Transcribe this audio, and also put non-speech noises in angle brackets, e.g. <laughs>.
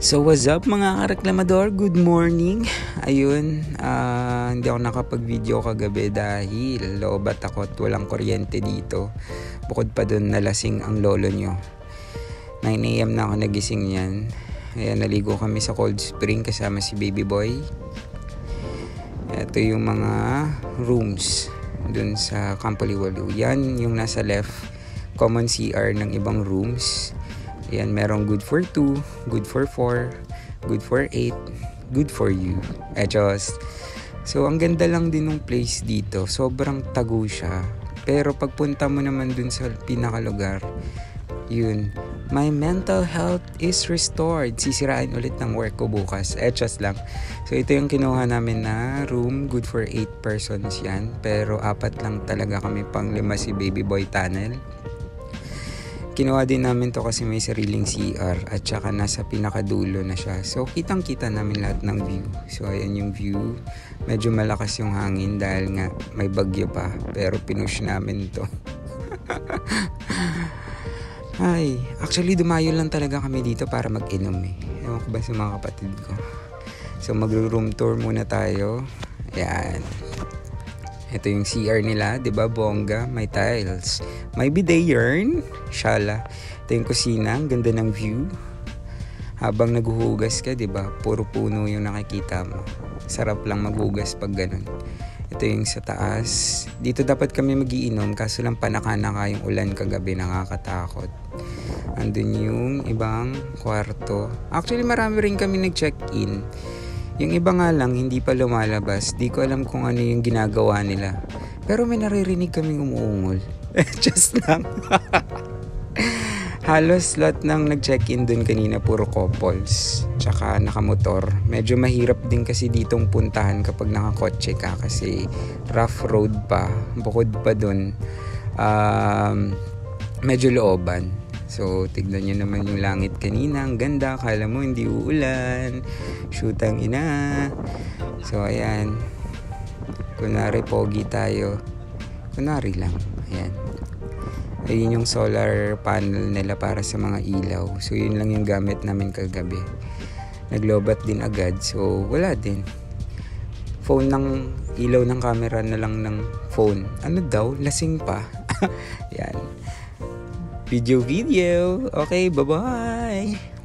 So what's up mga kareklamador? Good morning. Ayun, uh, hindi ako nakapag-video kagabi dahil lobat ako at walang kuryente dito. Bukod pa dun nalasing ang lolo nyo. 9am na ako nagising yan. Ayan, naligo kami sa cold spring kasama si baby boy. Ito yung mga rooms dun sa Campo Liwalu. Yan yung nasa left, common CR ng ibang rooms. Ayan, merong good for 2, good for 4, good for 8, good for you. Echos. So, ang ganda lang din ng place dito. Sobrang tago siya. Pero pagpunta mo naman dun sa pinakalugar, yun, my mental health is restored. Sisirain ulit ng work ko bukas. Echos lang. So, ito yung kinuha namin na room. Good for 8 persons yan. Pero apat lang talaga kami pang lima si baby boy tunnel. Kinuha din namin to kasi may sariling CR at saka nasa pinakadulo na siya. So, kitang-kita namin lahat ng view. So, ayan yung view. Medyo malakas yung hangin dahil nga may bagyo pa. Pero pinush namin to. <laughs> Ay, actually dumayo lang talaga kami dito para mag-inom eh. Ewan ko ba sa mga kapatid ko. So, mag-room tour muna tayo. Ayan. Ito yung CR nila, 'di ba? Bongga, may tiles. May bidet yarn, shala. Ito yung kusina, ang ganda ng view. Habang naghuhugas ka, 'di ba? Puro puno yung nakikita mo. Sarap lang maghugas pag ganun. Ito yung sa taas. Dito dapat kami magiinom kaso lang panaka-naka yung ulan kagabi nakakatakot. Andun yung ibang kwarto. Actually marami rin kami nag-check-in. Yung iba nga lang, hindi pa lumalabas. Di ko alam kung ano yung ginagawa nila. Pero may naririnig kaming umuungol. <laughs> Just lang. Halos lahat ng nag-check-in dun kanina puro couples. Tsaka nakamotor. Medyo mahirap din kasi ditong puntahan kapag nakakotse ka kasi rough road pa. Bukod pa dun, um, medyo looban. So, tignan nyo naman yung langit kanina. Ang ganda. Kala mo hindi uulan. Shoot ang ina. So, ayan. Kunwari, pogi tayo. Kunwari lang. Ayan. Ayun yung solar panel nila para sa mga ilaw. So, yun lang yung gamit namin kagabi. Naglobat din agad. So, wala din. Phone ng ilaw ng camera na lang ng phone. Ano daw? Lasing pa. <laughs> Yan video video. Okay, bye-bye!